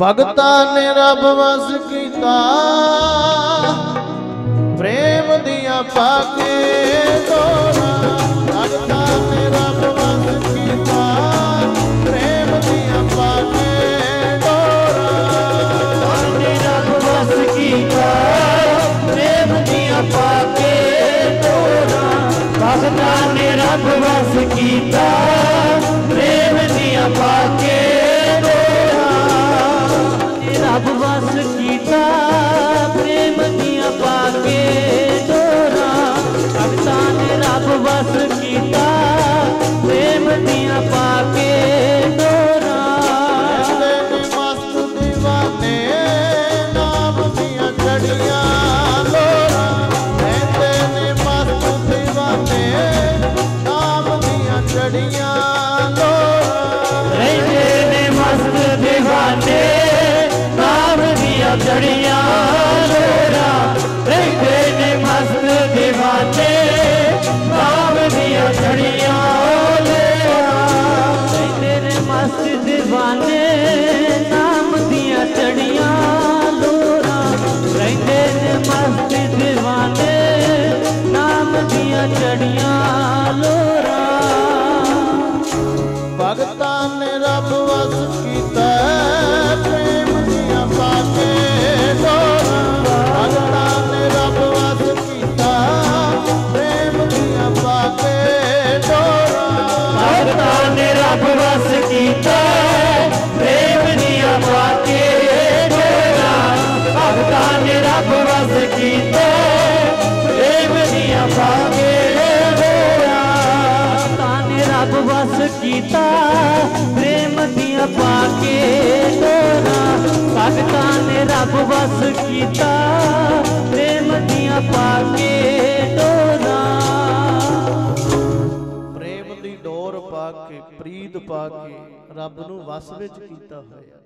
ਭਗਤਾਂ ਨੇ ਰੱਬ ਵਸ ਕੀਤਾ। ਪ੍ਰੇਮ ਦੀਆਂ ਪਾਕੇ ਦੋਰਾ ਭਗਤਾਂ ਨੇ ਰੱਬ ਵਸ ਕੀਤਾ। ਪ੍ਰੇਮ ਦੀਆਂ ਪਾਕੇ ਦੋਰਾ ਨੇ ਰੱਬ ਵਸ ਕੀਤਾ। ਪ੍ਰੇਮ ਦੀਆਂ ਪਾਕੇ ਤੋਰਾ ਭਗਤਾਂ ਨੇ ਰੱਬ ਵਸ ਕੀਤਾ। ਪ੍ਰੇਮ ਦੀਆਂ ਪਾਕੇ ਵਸ ਕੀਤਾ, ਪ੍ਰੇਮ ਦੀਆਂ ਪਾਕੇ ਡੋਰਾ ਅਗਤਾ ਨੇ ਰੱਬ ਵਸ ਕੀਤਾ, ਪ੍ਰੇਮ ਦੀਆਂ ਪਾਕੇ ਡੋਰਾ ਤੇ ਮਸਤ دیਵਾਨੇ ਨਾਮ ਦੀਆਂ ਜੜੀਆਂ ਲੋਰਾ ਤੇ ਨੇ ਮਸਤ دیਵਾਨੇ ਨਾਮ ਦੀਆਂ ਜੜੀਆਂ ਚੜੀਆਂ ਜੜੀਆਂ ਜੋੜਾ ਨੇ ਨਾਮ ਦੀਆਂ ਜੜੀਆਂ ਲੈਣਾ ਨੇ ਨਾਮ ਦੀਆਂ ਜੜੀਆਂ ਲੋਰਾ ਰਹਿੰਦੇ ਨੇ ਮਸਤ دیਵਾਨੇ ਨਾਮ ਦੀਆਂ ਜੜੀਆਂ ਲੋਰਾ ਭਗਤਾਂ ਨੇ ਰੱਬ ਰੱਬ ਵਸ ਕੀਤਾ ਪ੍ਰੇਮ ਦੀਆਂ ਪਾਕੇ ਡੋਰਾ ਭਗਤਾਂ ਨੇ ਰੱਬ ਵਸ ਕੀਤਾ ਪ੍ਰੇਮ ਦੀਆਂ ਪਾਕੇ ਡੋਰਾ ਭਗਤਾਂ ਨੇ ਰੱਬ ਵਸ ਕੀਤਾ ਪ੍ਰੇਮ ਦੀਆਂ ਪਾਕੇ ਡੋਰਾ ਭਗਤਾਂ ਨੇ ਰੱਬ ਵਸ ਕੀਤਾ ਪ੍ਰੇਮ ਦੀਆਂ ਪਾਕੇ ਕੇ ਪ੍ਰੀਤ ਪਾ ਕੇ ਰੱਬ ਨੂੰ ਵਸ ਵਿੱਚ ਕੀਤਾ ਹੋਇਆ।